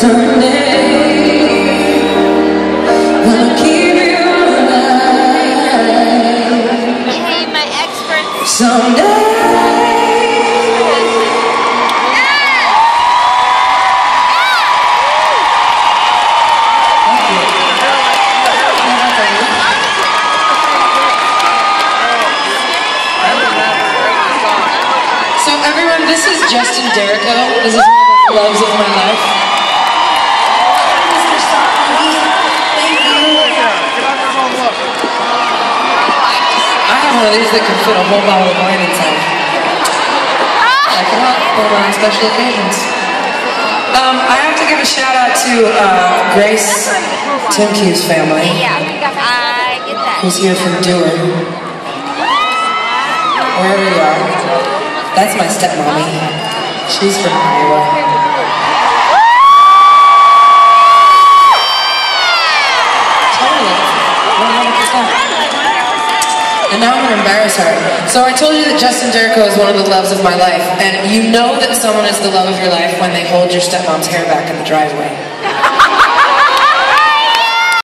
Someday So everyone, this is Justin Derrico. This is one of the loves of my life. I have one of these that can fit a whole bottle of wine inside. I can help put on special occasions. Um, I have to give a shout out to uh, Grace Timkew's family, I get that. who's here from Dewar. Wherever you are. That's my stepmommy. She's from Iowa. Now I'm gonna embarrass her. So I told you that Justin Derrico is one of the loves of my life, and you know that someone is the love of your life when they hold your stepmom's hair back in the driveway.